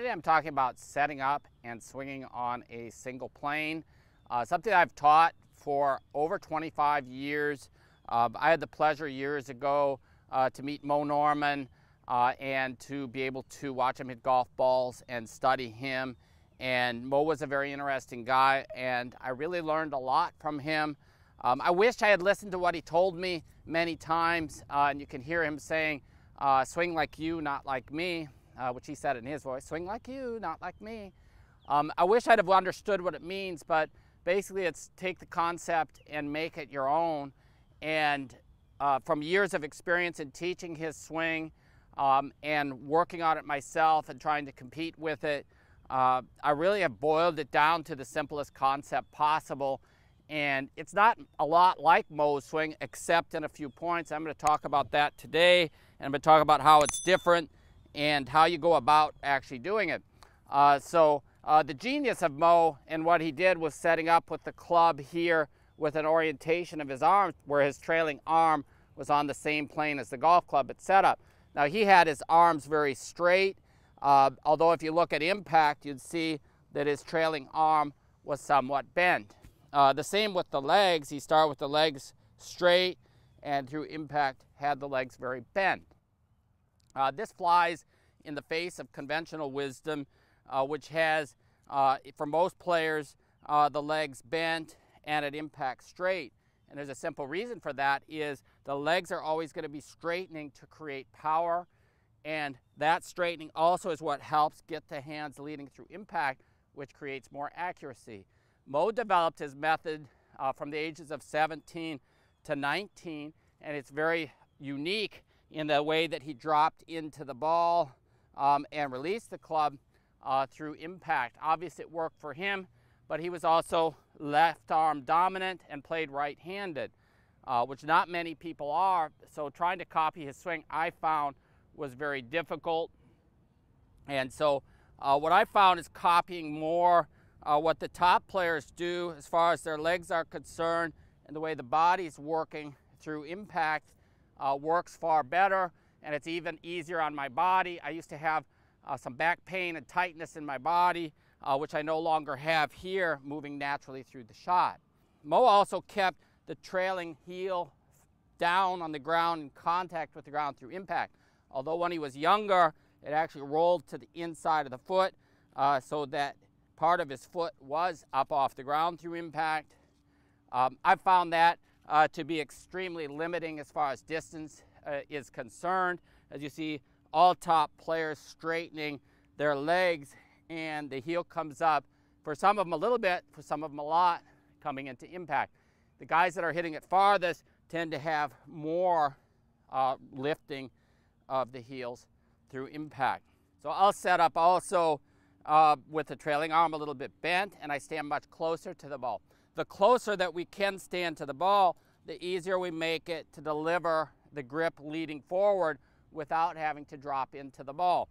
today I'm talking about setting up and swinging on a single plane, uh, something I've taught for over 25 years. Uh, I had the pleasure years ago uh, to meet Moe Norman uh, and to be able to watch him hit golf balls and study him. And Moe was a very interesting guy, and I really learned a lot from him. Um, I wish I had listened to what he told me many times, uh, and you can hear him saying, uh, swing like you, not like me, uh, which he said in his voice, swing like you, not like me. Um, I wish I'd have understood what it means, but basically it's take the concept and make it your own. And uh, from years of experience in teaching his swing um, and working on it myself and trying to compete with it, uh, I really have boiled it down to the simplest concept possible and it's not a lot like Moe's swing except in a few points. I'm going to talk about that today and I'm going to talk about how it's different and how you go about actually doing it. Uh, so uh, the genius of Moe and what he did was setting up with the club here with an orientation of his arm where his trailing arm was on the same plane as the golf club at setup. Now he had his arms very straight, uh, although if you look at impact, you'd see that his trailing arm was somewhat bent. Uh, the same with the legs. He started with the legs straight and through impact had the legs very bent. Uh, this flies in the face of conventional wisdom, uh, which has, uh, for most players, uh, the legs bent and at impact straight. And there's a simple reason for that is the legs are always going to be straightening to create power. And that straightening also is what helps get the hands leading through impact, which creates more accuracy. Moe developed his method uh, from the ages of 17 to 19, and it's very unique in the way that he dropped into the ball um, and released the club uh, through impact. Obviously, it worked for him, but he was also left arm dominant and played right handed, uh, which not many people are. So, trying to copy his swing, I found was very difficult. And so, uh, what I found is copying more uh, what the top players do as far as their legs are concerned and the way the body's working through impact uh, works far better and it's even easier on my body. I used to have uh, some back pain and tightness in my body, uh, which I no longer have here, moving naturally through the shot. Moe also kept the trailing heel down on the ground in contact with the ground through impact. Although when he was younger, it actually rolled to the inside of the foot uh, so that part of his foot was up off the ground through impact. Um, I've found that uh, to be extremely limiting as far as distance uh, is concerned. As you see, all top players straightening their legs and the heel comes up. For some of them a little bit, for some of them a lot, coming into impact. The guys that are hitting it farthest tend to have more uh, lifting of the heels through impact. So I'll set up also uh, with the trailing arm a little bit bent and I stand much closer to the ball. The closer that we can stand to the ball, the easier we make it to deliver the grip leading forward without having to drop into the ball.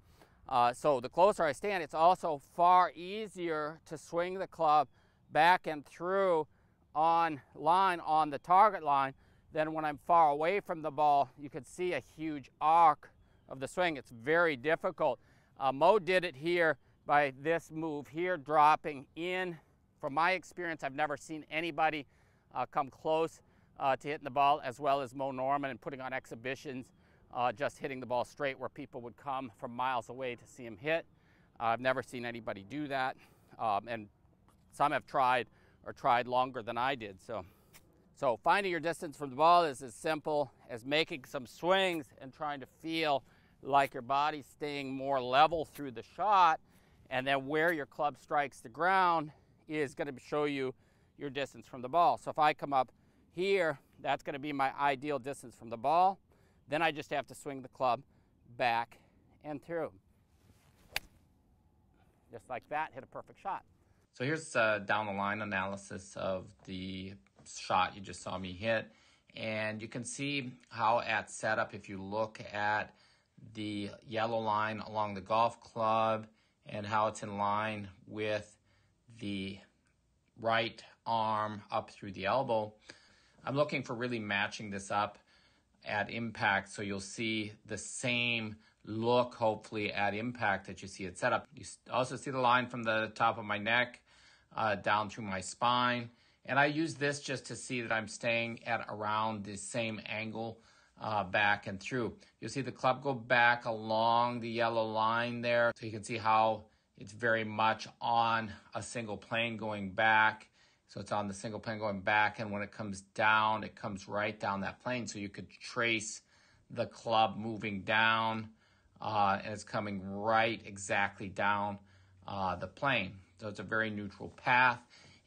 Uh, so the closer I stand, it's also far easier to swing the club back and through on line, on the target line, than when I'm far away from the ball. You can see a huge arc of the swing. It's very difficult. Uh, Moe did it here by this move here, dropping in. From my experience, I've never seen anybody uh, come close uh, to hitting the ball as well as Moe Norman and putting on exhibitions, uh, just hitting the ball straight where people would come from miles away to see him hit. I've never seen anybody do that. Um, and some have tried or tried longer than I did. So, so finding your distance from the ball is as simple as making some swings and trying to feel like your body's staying more level through the shot and then where your club strikes the ground is going to show you your distance from the ball. So if I come up here, that's going to be my ideal distance from the ball. Then I just have to swing the club back and through. Just like that, hit a perfect shot. So here's uh, down the line analysis of the shot you just saw me hit. And you can see how at setup, if you look at the yellow line along the golf club, and how it's in line with the right arm up through the elbow. I'm looking for really matching this up at impact so you'll see the same look hopefully at impact that you see it set up. You also see the line from the top of my neck uh, down through my spine. And I use this just to see that I'm staying at around the same angle uh, back and through. You'll see the club go back along the yellow line there. So you can see how it's very much on a single plane going back. So it's on the single plane going back. And when it comes down, it comes right down that plane. So you could trace the club moving down uh, and it's coming right exactly down uh, the plane. So it's a very neutral path.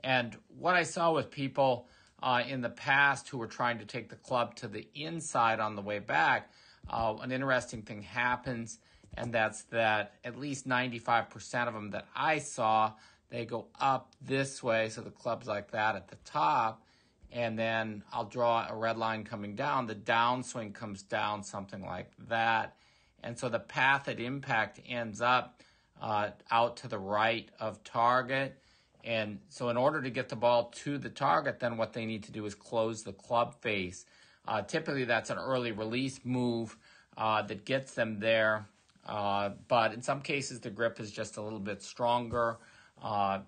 And what I saw with people uh, in the past who were trying to take the club to the inside on the way back, uh, an interesting thing happens, and that's that at least 95% of them that I saw, they go up this way, so the club's like that at the top, and then I'll draw a red line coming down. The downswing comes down something like that. And so the path at impact ends up uh, out to the right of target. And so, in order to get the ball to the target, then what they need to do is close the club face. Uh, typically, that's an early release move uh, that gets them there. Uh, but in some cases, the grip is just a little bit stronger. Uh,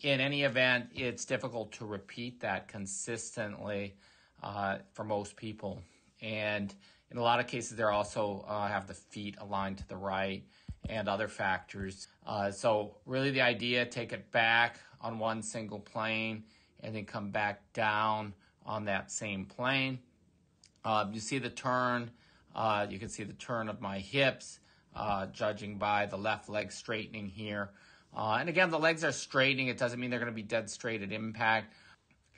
in any event, it's difficult to repeat that consistently uh, for most people. And in a lot of cases, they also have the feet aligned to the right and other factors. Uh, so really the idea, take it back on one single plane and then come back down on that same plane. Uh, you see the turn, uh, you can see the turn of my hips, uh, judging by the left leg straightening here. Uh, and again, the legs are straightening. It doesn't mean they're going to be dead straight at impact.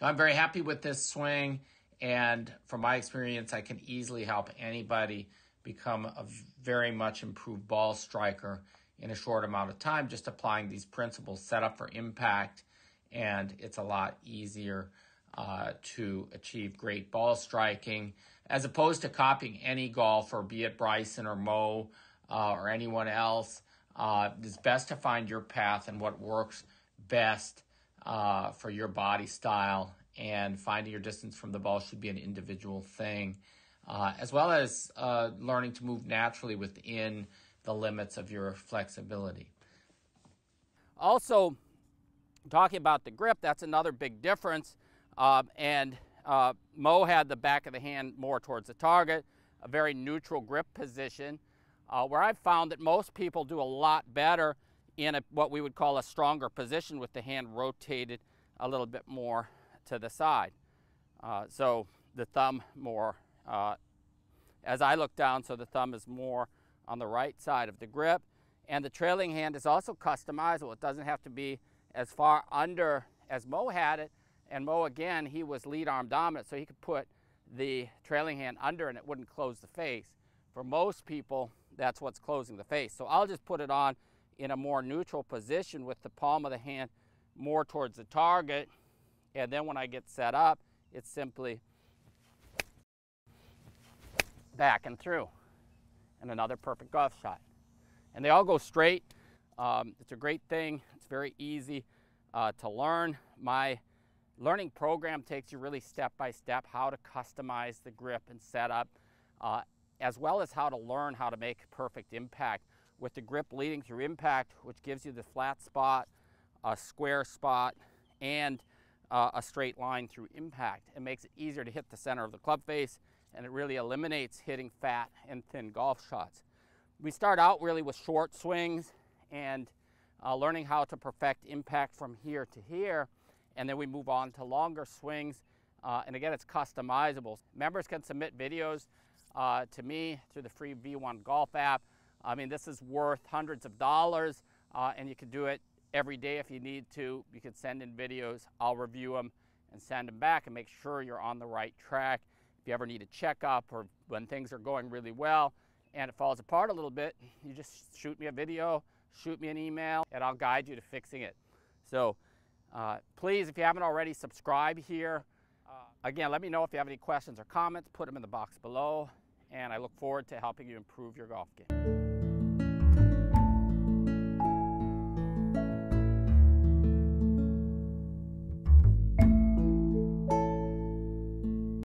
I'm very happy with this swing. And from my experience, I can easily help anybody become a very much improved ball striker in a short amount of time, just applying these principles set up for impact. And it's a lot easier uh, to achieve great ball striking as opposed to copying any golfer, be it Bryson or Moe uh, or anyone else. Uh, it's best to find your path and what works best uh, for your body style. And finding your distance from the ball should be an individual thing uh, as well as uh, learning to move naturally within the limits of your flexibility. Also, talking about the grip, that's another big difference. Uh, and uh, Moe had the back of the hand more towards the target, a very neutral grip position, uh, where I've found that most people do a lot better in a, what we would call a stronger position with the hand rotated a little bit more to the side. Uh, so the thumb more uh, as I look down, so the thumb is more on the right side of the grip. And the trailing hand is also customizable. It doesn't have to be as far under as Moe had it. And Moe, again, he was lead arm dominant, so he could put the trailing hand under and it wouldn't close the face. For most people, that's what's closing the face. So I'll just put it on in a more neutral position with the palm of the hand more towards the target. And then when I get set up, it's simply back and through. And another perfect golf shot. And they all go straight. Um, it's a great thing. It's very easy uh, to learn. My learning program takes you really step by step how to customize the grip and setup, uh, as well as how to learn how to make perfect impact with the grip leading through impact, which gives you the flat spot, a square spot, and uh, a straight line through impact. It makes it easier to hit the center of the club face and it really eliminates hitting fat and thin golf shots. We start out really with short swings and uh, learning how to perfect impact from here to here, and then we move on to longer swings. Uh, and again, it's customizable. Members can submit videos uh, to me through the free V1 Golf app. I mean, this is worth hundreds of dollars, uh, and you can do it every day if you need to. You can send in videos, I'll review them and send them back and make sure you're on the right track. If you ever need a checkup or when things are going really well and it falls apart a little bit, you just shoot me a video, shoot me an email, and I'll guide you to fixing it. So uh, please, if you haven't already, subscribe here. Uh, again, let me know if you have any questions or comments. Put them in the box below, and I look forward to helping you improve your golf game.